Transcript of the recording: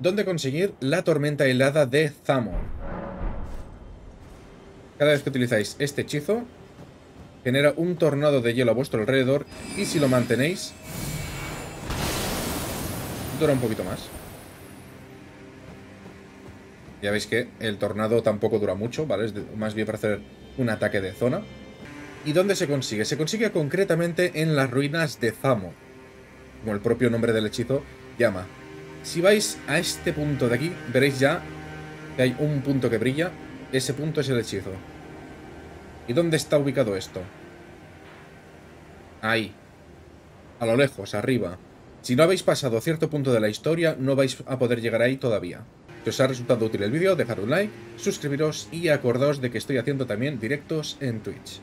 donde conseguir la tormenta helada de Zamor. Cada vez que utilizáis este hechizo, genera un tornado de hielo a vuestro alrededor y si lo mantenéis, dura un poquito más. Ya veis que el tornado tampoco dura mucho, ¿vale? Es más bien para hacer un ataque de zona. ¿Y dónde se consigue? Se consigue concretamente en las ruinas de Zamo, como el propio nombre del hechizo llama. Si vais a este punto de aquí, veréis ya que hay un punto que brilla. Ese punto es el hechizo. ¿Y dónde está ubicado esto? Ahí. A lo lejos, arriba. Si no habéis pasado cierto punto de la historia, no vais a poder llegar ahí todavía. Si os ha resultado útil el vídeo, dejad un like, suscribiros y acordaos de que estoy haciendo también directos en Twitch.